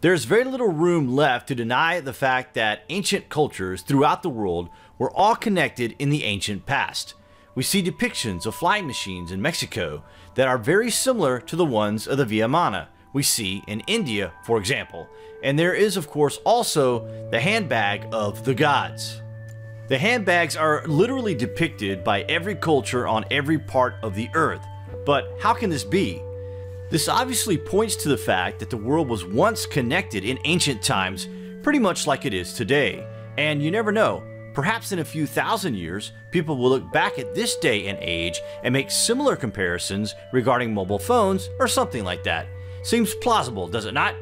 There's very little room left to deny the fact that ancient cultures throughout the world were all connected in the ancient past. We see depictions of flying machines in Mexico that are very similar to the ones of the Vimana we see in India, for example. And there is, of course, also the handbag of the gods. The handbags are literally depicted by every culture on every part of the earth. But how can this be? This obviously points to the fact that the world was once connected in ancient times, pretty much like it is today. And you never know, perhaps in a few thousand years, people will look back at this day and age and make similar comparisons regarding mobile phones or something like that. Seems plausible, does it not?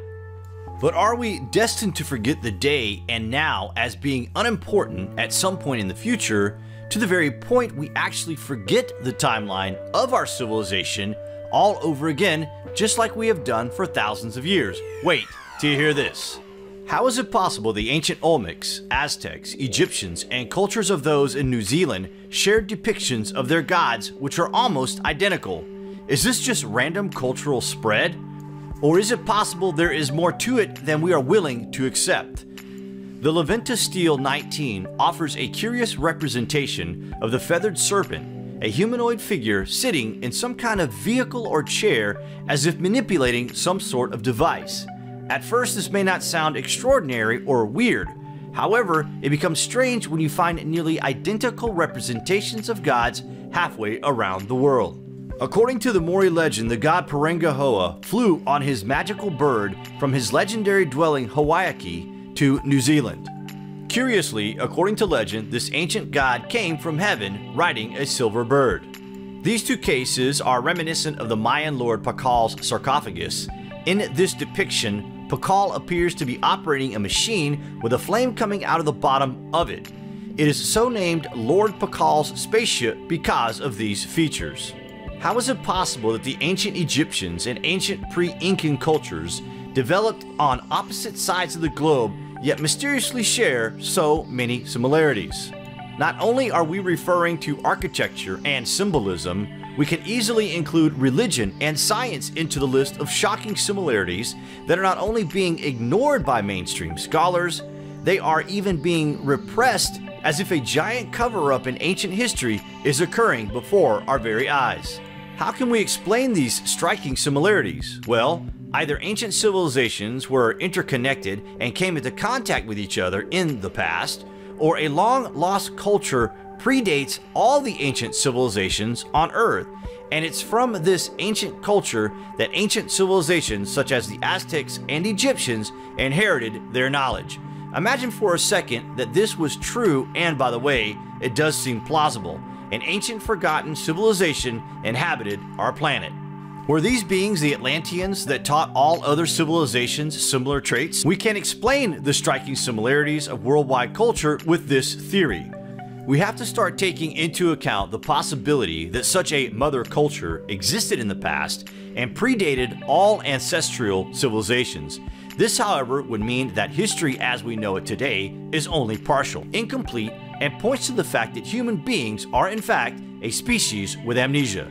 But are we destined to forget the day and now as being unimportant at some point in the future, to the very point we actually forget the timeline of our civilization all over again, just like we have done for thousands of years. Wait till you hear this. How is it possible the ancient Olmecs, Aztecs, Egyptians, and cultures of those in New Zealand shared depictions of their gods which are almost identical? Is this just random cultural spread? Or is it possible there is more to it than we are willing to accept? The La Venta Stele 19 offers a curious representation of the feathered serpent a humanoid figure sitting in some kind of vehicle or chair as if manipulating some sort of device. At first, this may not sound extraordinary or weird. However, it becomes strange when you find nearly identical representations of gods halfway around the world. According to the Maori legend, the god Pourangahua flew on his magical bird from his legendary dwelling Hawaiki to New Zealand. Curiously, according to legend, this ancient god came from heaven riding a silver bird. These two cases are reminiscent of the Mayan lord Pakal's sarcophagus. In this depiction, Pakal appears to be operating a machine with a flame coming out of the bottom of it. It is so named Lord Pakal's spaceship because of these features. How is it possible that the ancient Egyptians and ancient pre-Incan cultures developed on opposite sides of the globe yet mysteriously share so many similarities. Not only are we referring to architecture and symbolism, we can easily include religion and science into the list of shocking similarities that are not only being ignored by mainstream scholars, they are even being repressed as if a giant cover up in ancient history is occurring before our very eyes. How can we explain these striking similarities? Well, Either ancient civilizations were interconnected and came into contact with each other in the past, or a long lost culture predates all the ancient civilizations on Earth. And it's from this ancient culture that ancient civilizations such as the Aztecs and Egyptians inherited their knowledge. Imagine for a second that this was true, and by the way, it does seem plausible. An ancient forgotten civilization inhabited our planet. Were these beings the Atlanteans that taught all other civilizations similar traits? We can explain the striking similarities of worldwide culture with this theory. We have to start taking into account the possibility that such a mother culture existed in the past and predated all ancestral civilizations. This, however, would mean that history as we know it today is only partial, incomplete, and points to the fact that human beings are in fact a species with amnesia.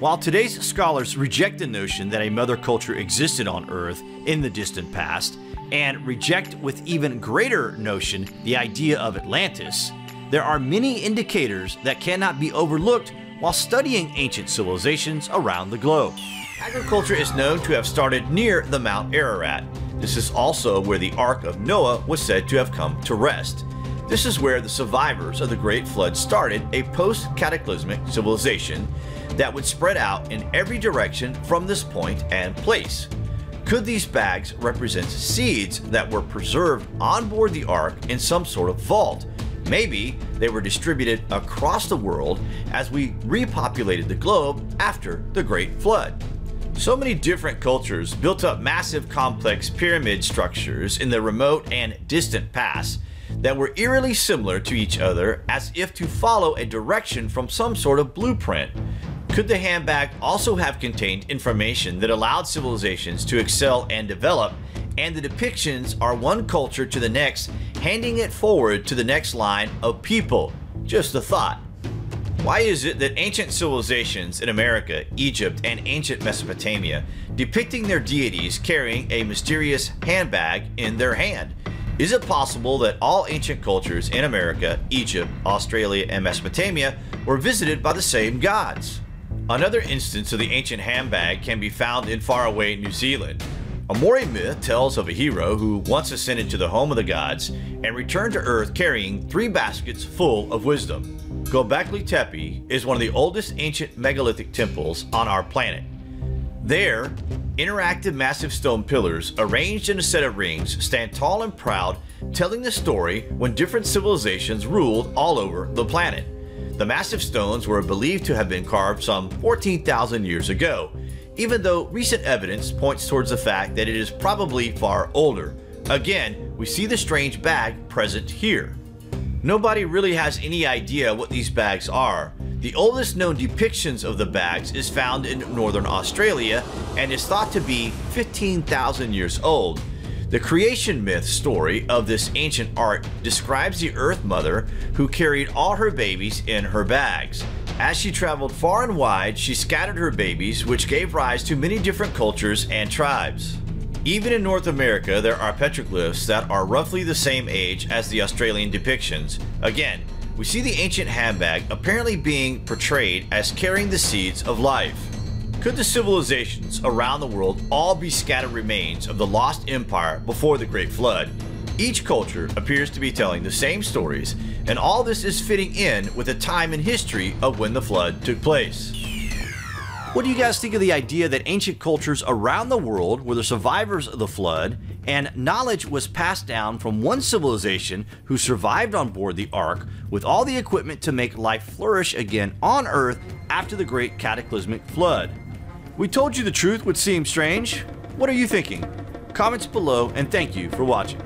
While today's scholars reject the notion that a mother culture existed on Earth in the distant past, and reject with even greater notion the idea of Atlantis, there are many indicators that cannot be overlooked while studying ancient civilizations around the globe. Agriculture is known to have started near the Mount Ararat. This is also where the Ark of Noah was said to have come to rest. This is where the survivors of the Great Flood started a post-cataclysmic civilization that would spread out in every direction from this point and place. Could these bags represent seeds that were preserved on board the Ark in some sort of vault? Maybe they were distributed across the world as we repopulated the globe after the Great Flood. So many different cultures built up massive complex pyramid structures in the remote and distant past that were eerily similar to each other as if to follow a direction from some sort of blueprint. Could the handbag also have contained information that allowed civilizations to excel and develop, and the depictions are one culture to the next, handing it forward to the next line of people? Just a thought. Why is it that ancient civilizations in America, Egypt, and ancient Mesopotamia depicting their deities carrying a mysterious handbag in their hand? Is it possible that all ancient cultures in America, Egypt, Australia, and Mesopotamia were visited by the same gods? Another instance of the ancient handbag can be found in faraway New Zealand. A Maori myth tells of a hero who once ascended to the home of the gods and returned to Earth carrying three baskets full of wisdom. Gobekli Tepe is one of the oldest ancient megalithic temples on our planet. There, interactive massive stone pillars arranged in a set of rings stand tall and proud, telling the story when different civilizations ruled all over the planet. The massive stones were believed to have been carved some 14,000 years ago, even though recent evidence points towards the fact that it is probably far older. Again, we see the strange bag present here. Nobody really has any idea what these bags are. The oldest known depictions of the bags is found in northern Australia and is thought to be 15,000 years old. The creation myth story of this ancient art describes the Earth Mother who carried all her babies in her bags. As she traveled far and wide, she scattered her babies, which gave rise to many different cultures and tribes. Even in North America, there are petroglyphs that are roughly the same age as the Australian depictions. Again, we see the ancient handbag apparently being portrayed as carrying the seeds of life. Could the civilizations around the world all be scattered remains of the lost empire before the Great Flood? Each culture appears to be telling the same stories, and all this is fitting in with the time in history of when the flood took place. What do you guys think of the idea that ancient cultures around the world were the survivors of the flood and knowledge was passed down from one civilization who survived on board the Ark with all the equipment to make life flourish again on Earth after the great cataclysmic flood? We told you the truth would seem strange. What are you thinking? Comments below and thank you for watching.